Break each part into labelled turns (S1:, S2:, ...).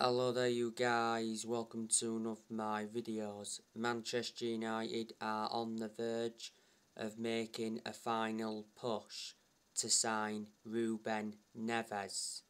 S1: Hello there you guys, welcome to one of my videos. Manchester United are on the verge of making a final push to sign Ruben Neves.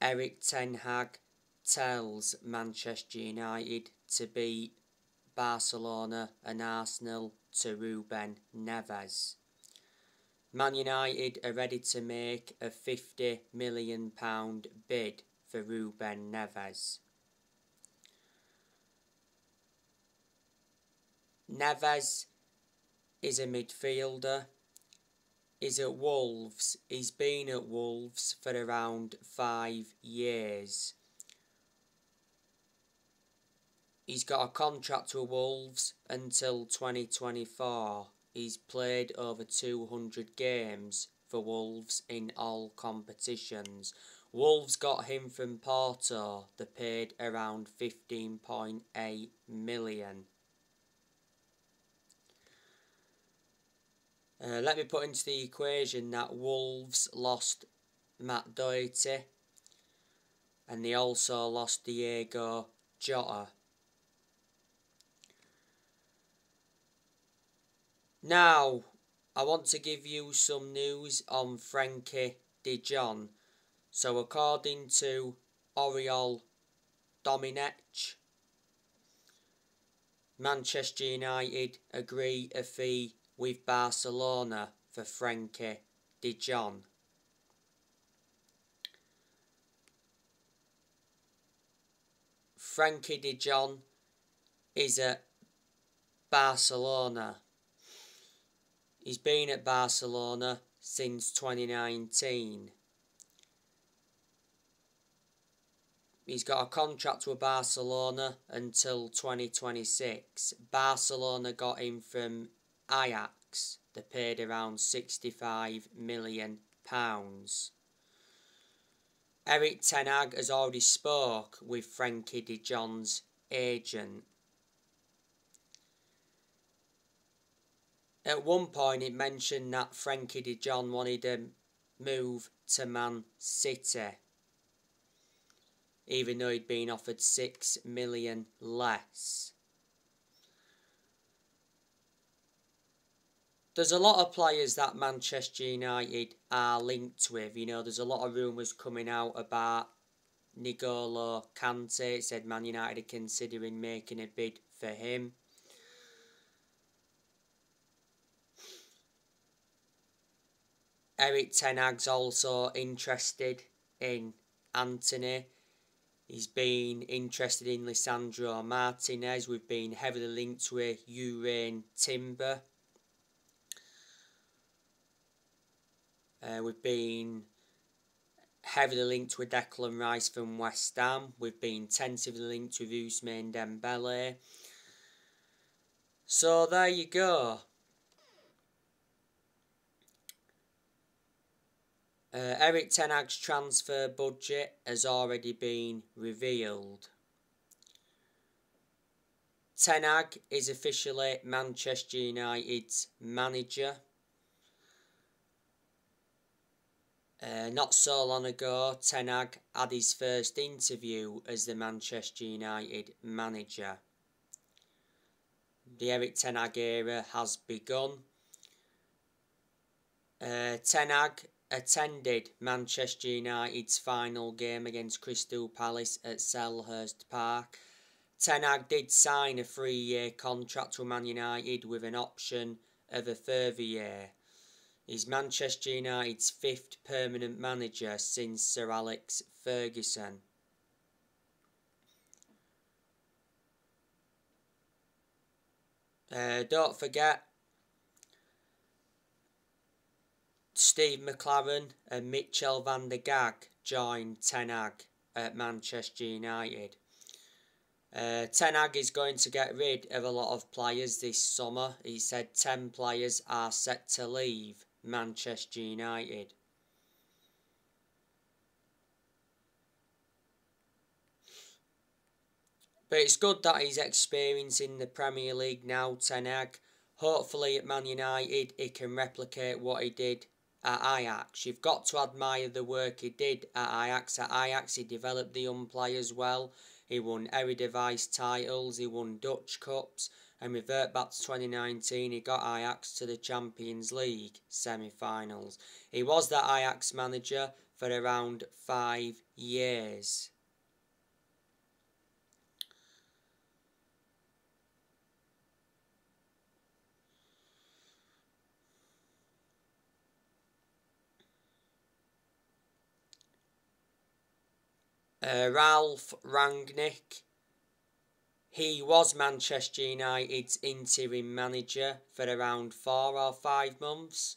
S1: Erik Ten Hag tells Manchester United to beat Barcelona and Arsenal to Ruben Neves. Man United are ready to make a £50 million bid for Ruben Neves. Neves is a midfielder. He's at Wolves. He's been at Wolves for around five years. He's got a contract with Wolves until 2024. He's played over 200 games for Wolves in all competitions. Wolves got him from Porto. They paid around 15.8 million. Uh, let me put into the equation that Wolves lost Matt Doherty and they also lost Diego Jota. Now, I want to give you some news on Frenkie de Jong. So, according to Oriol Domenech, Manchester United agree a fee with Barcelona for Frenkie de Jong. Frenkie de Jong is at Barcelona. He's been at Barcelona since 2019. He's got a contract with Barcelona until 2026. Barcelona got him from Ajax. They paid around 65 million pounds. Erik Ten Hag has already spoke with Frenkie de Jong's agent At one point, it mentioned that Frenkie de Jong wanted to move to Man City, even though he'd been offered six million less. There's a lot of players that Manchester United are linked with. You know, there's a lot of rumours coming out about N'Golo Kante. It said Man United are considering making a bid for him. Erik Ten Hag's also interested in Antony. He's been interested in Lisandro Martinez. We've been heavily linked with Jurrien Timber. Uh, we've been heavily linked with Declan Rice from West Ham. We've been tentatively linked with Ousmane Dembele. So there you go. Uh, Erik Ten Hag's transfer budget has already been revealed. Ten Hag is officially Manchester United's manager. Uh, not so long ago, Ten Hag had his first interview as the Manchester United manager. The Erik Ten Hag era has begun. Uh, Ten Hag attended Manchester United's final game against Crystal Palace at Selhurst Park. Ten Hag did sign a three-year contract with Man United with an option of a further year. He's Manchester United's fifth permanent manager since Sir Alex Ferguson. Uh, don't forget, Steve McClaren and Mitchell van der Gaag joined Ten Hag at Manchester United. Uh, Ten Hag is going to get rid of a lot of players this summer. He said 10 players are set to leave Manchester United. But it's good that he's experiencing the Premier League now, Ten Hag. Hopefully at Man United he can replicate what he did at Ajax. You've got to admire the work he did at Ajax. At Ajax, he developed the young players well. He won Eredivisie titles, he won Dutch Cups, and revert back to 2019, he got Ajax to the Champions League semi-finals. He was the Ajax manager for around five years. Uh, Ralf Rangnick. He was Manchester United's interim manager for around four or five months.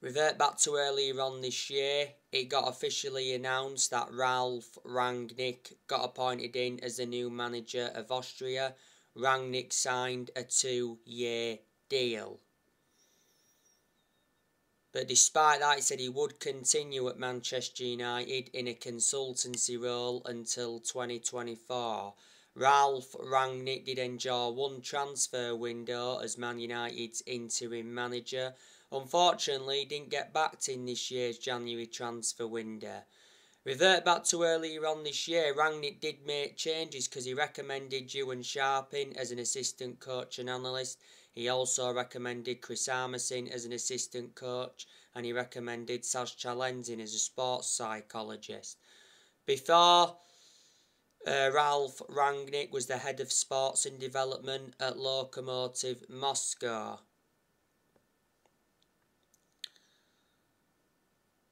S1: Revert back to earlier on this year, it got officially announced that Ralf Rangnick got appointed in as the new manager of Austria. Rangnick signed a two year deal. But despite that, he said he would continue at Manchester United in a consultancy role until 2024. Ralf Rangnick did enjoy one transfer window as Man United's interim manager. Unfortunately, he didn't get backed in this year's January transfer window. Revert back to earlier on this year, Rangnick did make changes because he recommended Euan Sharping as an assistant coach and analyst. He also recommended Chris Armisen as an assistant coach and he recommended Saz Chalenzin as a sports psychologist. Before uh, Ralf Rangnick was the head of sports and development at Lokomotiv Moscow.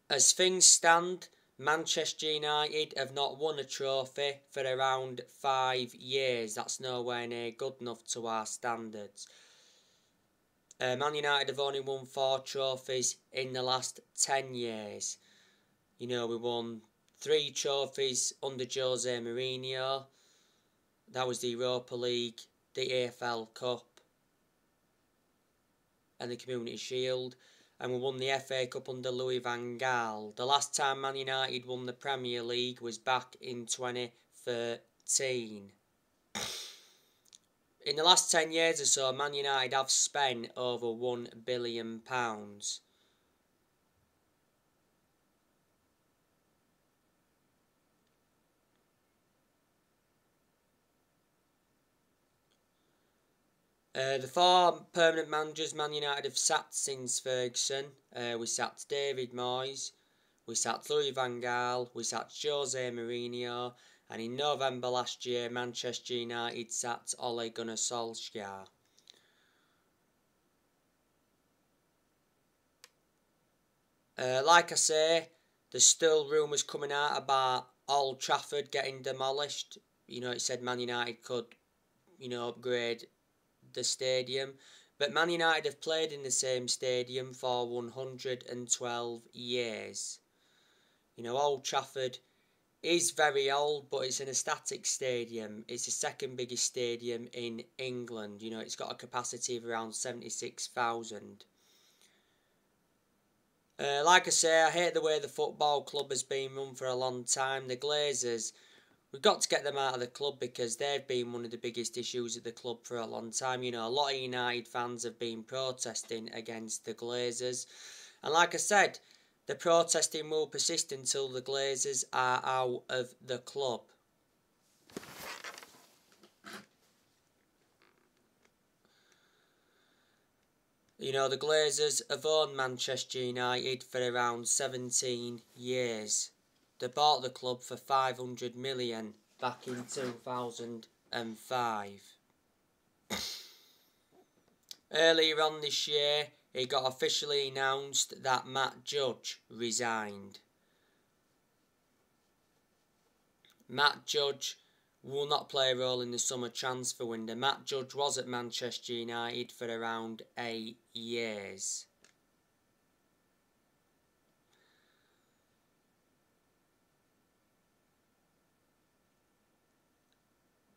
S1: As things stand, Manchester United have not won a trophy for around five years. That's nowhere near good enough to our standards. Uh, Man United have only won four trophies in the last 10 years. You know, we won three trophies under Jose Mourinho. That was the Europa League, the EFL Cup, and the Community Shield. And we won the FA Cup under Louis Van Gaal. The last time Man United won the Premier League was back in 2013 in the last 10 years or so, Man United have spent over £1 billion. Uh, the four permanent managers Man United have sat since Ferguson. Uh, we sat David Moyes, we sat Louis Van Gaal, we sat Jose Mourinho, and in November last year, Manchester United sacked Ole Gunnar Solskjaer. Uh, like I say, there's still rumours coming out about Old Trafford getting demolished. You know, it said Man United could, you know, upgrade the stadium. But Man United have played in the same stadium for 112 years. You know, Old Trafford is very old, but it's an static stadium. It's the second biggest stadium in England. You know, it's got a capacity of around 76,000. Uh, like I say, I hate the way the football club has been run for a long time. The Glazers, we've got to get them out of the club because they've been one of the biggest issues at the club for a long time. You know, a lot of United fans have been protesting against the Glazers. And like I said, the protesting will persist until the Glazers are out of the club. You know, the Glazers have owned Manchester United for around 17 years. They bought the club for 500 million back in 2005. Earlier on this year, it got officially announced that Matt Judge resigned. Matt Judge will not play a role in the summer transfer window. Matt Judge was at Manchester United for around eight years.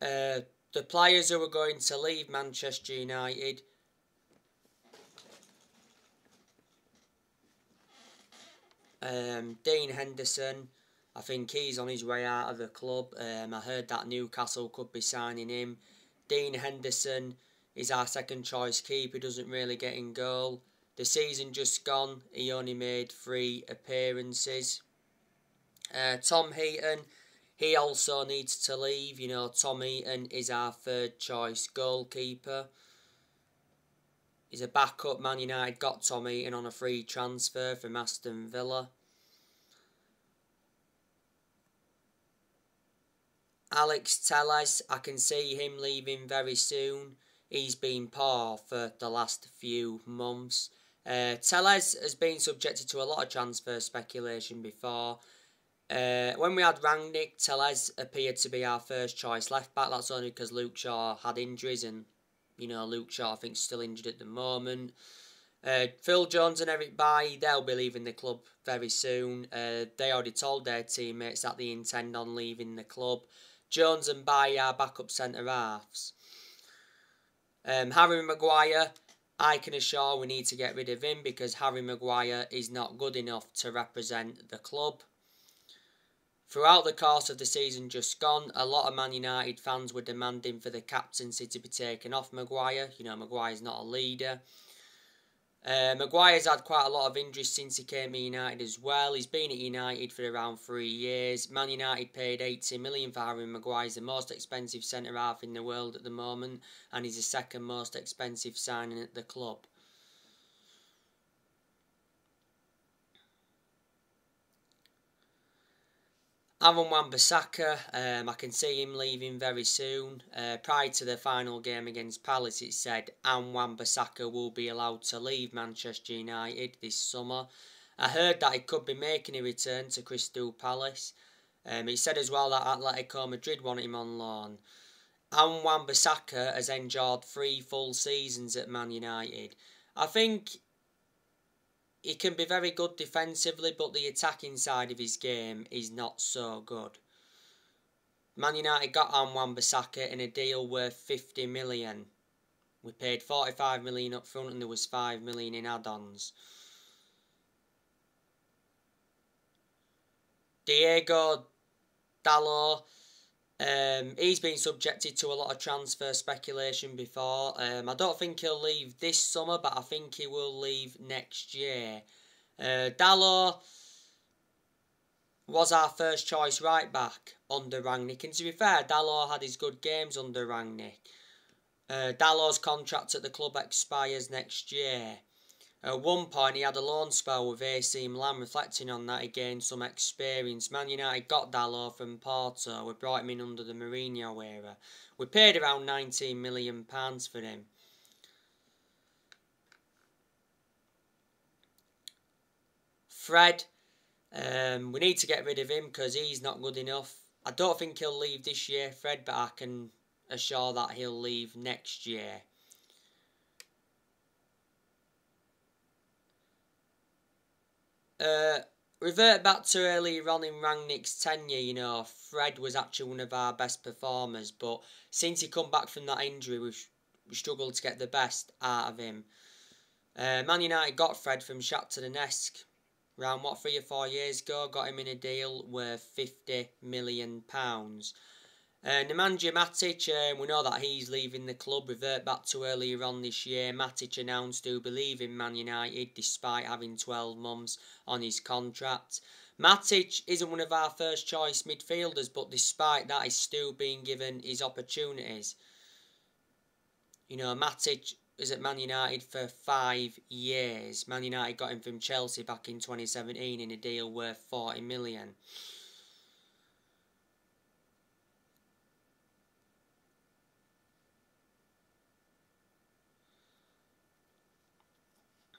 S1: Uh, the players who are going to leave Manchester United Um, Dean Henderson, I think he's on his way out of the club. Um, I heard that Newcastle could be signing him. Dean Henderson is our second choice keeper, doesn't really get in goal. The season just gone, he only made three appearances. Uh, Tom Heaton, he also needs to leave. You know, Tom Heaton is our third choice goalkeeper. He's a backup. Man United got Tom Heaton on a free transfer from Aston Villa. Alex Telles, I can see him leaving very soon. He's been poor for the last few months. Uh, Telles has been subjected to a lot of transfer speculation before. Uh, when we had Rangnick, Telles appeared to be our first choice left back. That's only because Luke Shaw had injuries and you know, Luke Shaw, I think, still injured at the moment. Uh, Phil Jones and Eric Bailly, they'll be leaving the club very soon. Uh, they already told their teammates that they intend on leaving the club. Jones and Bailly are backup centre halves. Um, Harry Maguire, I can assure we need to get rid of him because Harry Maguire is not good enough to represent the club. Throughout the course of the season just gone, a lot of Man United fans were demanding for the captaincy to be taken off Maguire. You know, Maguire's not a leader. Uh, Maguire's had quite a lot of injuries since he came to United as well. He's been at United for around three years. Man United paid 80 million for Harry Maguire. He's the most expensive centre half in the world at the moment, and he's the second most expensive signing at the club. Aaron Wan-Bissaka, um, I can see him leaving very soon. Uh, prior to the final game against Palace, it said Aaron Wan-Bissaka will be allowed to leave Manchester United this summer. I heard that he could be making a return to Crystal Palace. Um, he said as well that Atletico Madrid want him on loan. Aaron Wan-Bissaka has enjoyed three full seasons at Man United. I think he can be very good defensively, but the attacking side of his game is not so good. Man United got on Wan-Bissaka in a deal worth 50 million. We paid 45 million up front and there was 5 million in add-ons. Diego Dalot um, he's been subjected to a lot of transfer speculation before. Um, I don't think he'll leave this summer, but I think he will leave next year. Uh, Dalot was our first choice right back under Rangnick. And to be fair, Dalot had his good games under Rangnick. Uh, Dalot's contract at the club expires next year. At one point, he had a loan spell with AC Milan. Reflecting on that, he gained some experience. Man United got Dalot from Porto. We brought him in under the Mourinho era. We paid around £19 million for him. Fred, um, we need to get rid of him because he's not good enough. I don't think he'll leave this year, Fred, but I can assure that he'll leave next year. Uh, revert back to earlier on in Rangnick's tenure, you know, Fred was actually one of our best performers, but since he come back from that injury, we've struggled to get the best out of him. Uh, Man United got Fred from Shakhtar Donetsk around what three or four years ago. Got him in a deal worth fifty million pounds. Uh, Nemanja Matic, um, we know that he's leaving the club. Revert back to earlier on this year. Matic announced to believe in Man United despite having 12 months on his contract. Matic isn't one of our first choice midfielders, but despite that, he's still being given his opportunities. You know, Matic is at Man United for five years. Man United got him from Chelsea back in 2017 in a deal worth 40 million.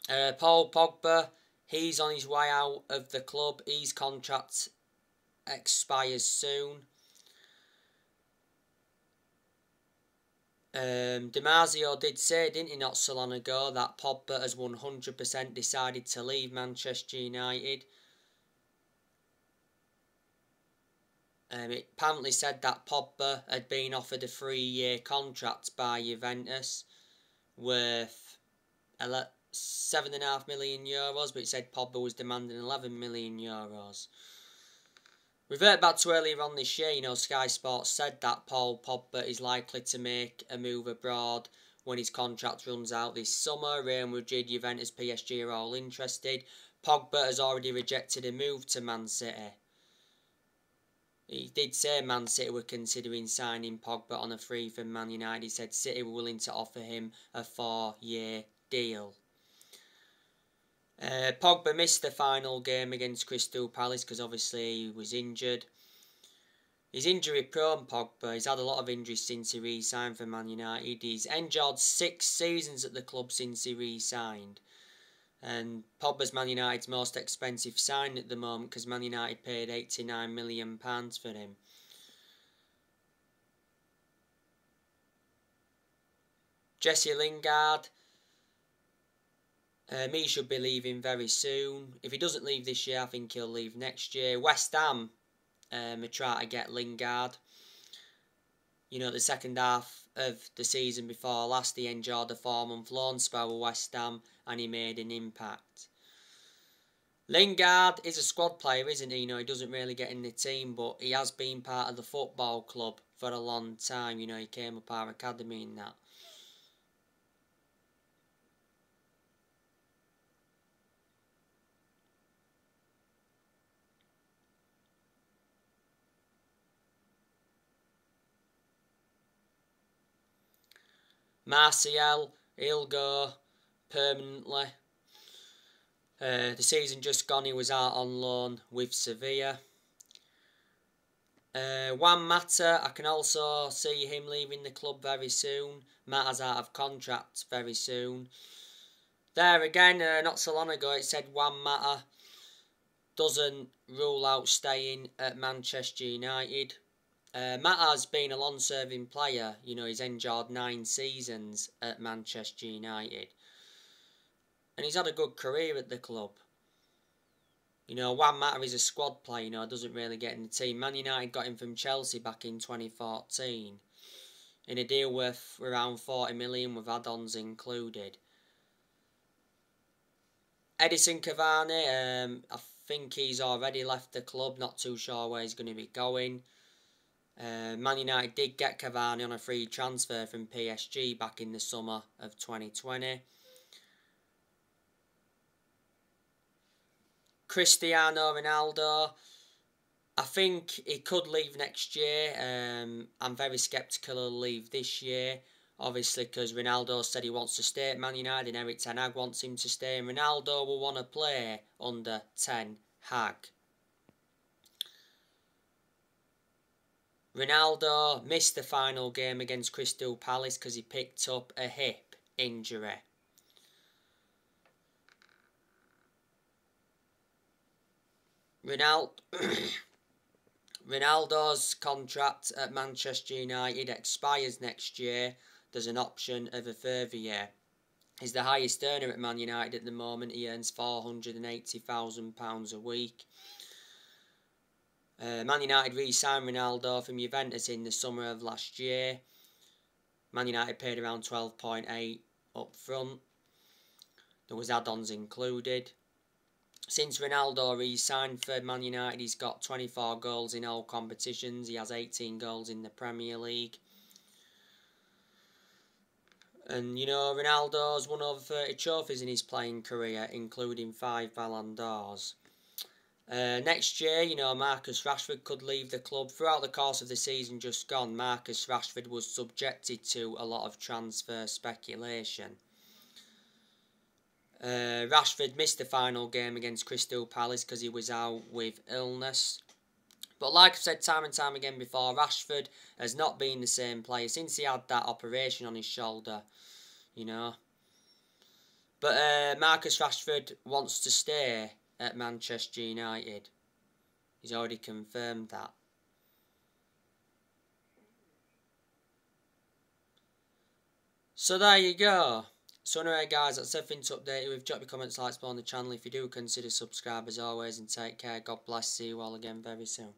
S1: Uh, Paul Pogba, he's on his way out of the club. His contract expires soon. Um, did say, didn't he, not so long ago, that Pogba has 100% decided to leave Manchester United. Um, it apparently said that Pogba had been offered a three-year contract by Juventus worth seven and a half million euros, but it said Pogba was demanding 11 million euros. Revert back to earlier on this year, you know, Sky Sports said that Paul Pogba is likely to make a move abroad when his contract runs out this summer. Real Madrid, Juventus, PSG are all interested. Pogba has already rejected a move to Man City. He did say Man City were considering signing Pogba on a free from Man United. He said City were willing to offer him a four year deal. Uh, Pogba missed the final game against Crystal Palace because obviously he was injured. He's injury prone, Pogba. He's had a lot of injuries since he re signed for Man United. He's endured six seasons at the club since he re signed. And Pogba's Man United's most expensive sign at the moment because Man United paid £89 million for him. Jesse Lingard. Um, he should be leaving very soon. If he doesn't leave this year, I think he'll leave next year. West Ham um, are trying to get Lingard. You know, the second half of the season before last, he enjoyed the four month loan spell with West Ham and he made an impact. Lingard is a squad player, isn't he? You know, he doesn't really get in the team, but he has been part of the football club for a long time. You know, he came up our academy in that. Martial, he'll go permanently. Uh, the season just gone, he was out on loan with Sevilla. Uh, Juan Mata, I can also see him leaving the club very soon. Mata's out of contract very soon. There again, uh, not so long ago, it said Juan Mata doesn't rule out staying at Manchester United. Uh, Matt has been a long serving player. You know, he's endured nine seasons at Manchester United. And he's had a good career at the club. You know, Juan Mata is a squad player, you know, doesn't really get in the team. Man United got him from Chelsea back in 2014 in a deal worth around 40 million with add-ons included. Edinson Cavani, um, I think he's already left the club, not too sure where he's going to be going. Uh, Man United did get Cavani on a free transfer from PSG back in the summer of 2020. Cristiano Ronaldo, I think he could leave next year. Um, I'm very sceptical he'll leave this year. Obviously, because Ronaldo said he wants to stay at Man United and Erik Ten Hag wants him to stay. And Ronaldo will want to play under Ten Hag. Ronaldo missed the final game against Crystal Palace because he picked up a hip injury. Ronaldo, Ronaldo's contract at Manchester United expires next year. There's an option of a further year. He's the highest earner at Man United at the moment. He earns £480,000 a week. Uh, Man United re-signed Ronaldo from Juventus in the summer of last year. Man United paid around 12.8 up front. There was add-ons included. Since Ronaldo re-signed for Man United, he's got 24 goals in all competitions. He has 18 goals in the Premier League. And, you know, Ronaldo's won over 30 trophies in his playing career, including 5 Ballon d'Ors. Uh, next year, you know, Marcus Rashford could leave the club. Throughout the course of the season just gone, Marcus Rashford was subjected to a lot of transfer speculation. Uh, Rashford missed the final game against Crystal Palace because he was out with illness. But like I've said time and time again before, Rashford has not been the same player since he had that operation on his shoulder, you know. But uh, Marcus Rashford wants to stay at Manchester United. He's already confirmed that. So there you go. So anyway guys, that's everything to update you with. Drop your comments, likes below on the channel if you do consider subscribe as always and take care. God bless. See you all again very soon.